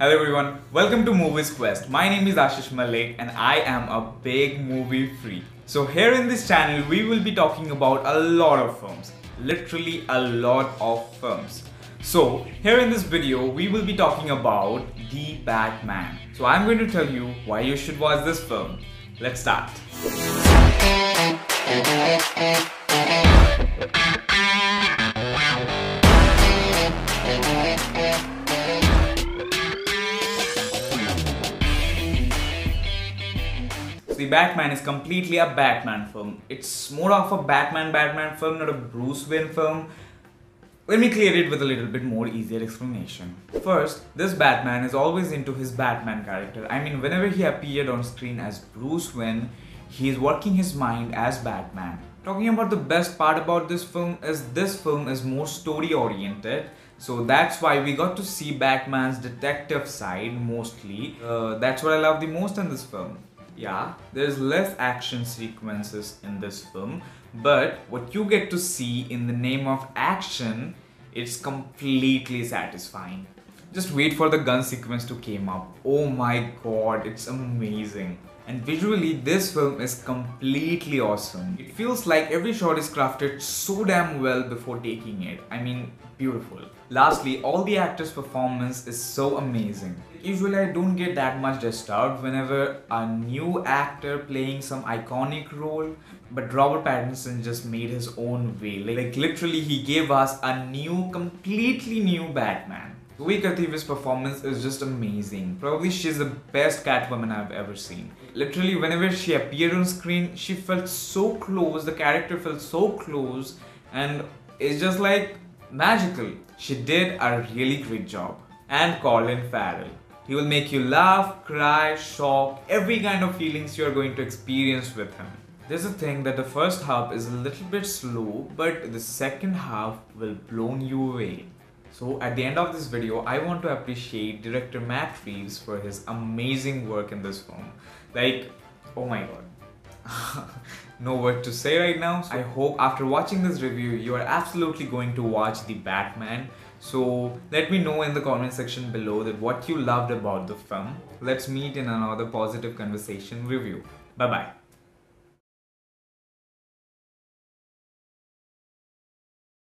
Hello everyone, welcome to Movies Quest. My name is Ashish Mallick and I am a big movie freak. So here in this channel we will be talking about a lot of films. Literally a lot of films. So here in this video we will be talking about The Batman. So I'm going to tell you why you should watch this film. Let's start. The Batman is completely a Batman film. It's more of a Batman Batman film, not a Bruce Wayne film. Let me clear it with a little bit more easier explanation. First, this Batman is always into his Batman character. I mean, whenever he appeared on screen as Bruce Wayne, he is working his mind as Batman. Talking about the best part about this film is this film is more story oriented. So that's why we got to see Batman's detective side mostly. Uh, that's what I love the most in this film. Yeah, there's less action sequences in this film, but what you get to see in the name of action, it's completely satisfying. Just wait for the gun sequence to came up. Oh my god, it's amazing. And visually, this film is completely awesome. It feels like every shot is crafted so damn well before taking it. I mean, beautiful. Lastly, all the actors' performance is so amazing. Usually, I don't get that much disturbed whenever a new actor playing some iconic role, but Robert Pattinson just made his own way. Like, like literally, he gave us a new, completely new Batman. Zoe Kravitz's performance is just amazing. Probably she's the best Catwoman I've ever seen. Literally, whenever she appeared on screen, she felt so close, the character felt so close, and it's just like magical. She did a really great job. And Colin Farrell. He will make you laugh, cry, shock, every kind of feelings you are going to experience with him. There's a thing that the first half is a little bit slow, but the second half will blow you away. So at the end of this video, I want to appreciate director Matt Reeves for his amazing work in this film. Like, oh my god. no word to say right now. I hope after watching this review, you are absolutely going to watch The Batman. So let me know in the comment section below that what you loved about the film. Let's meet in another positive conversation review. Bye bye.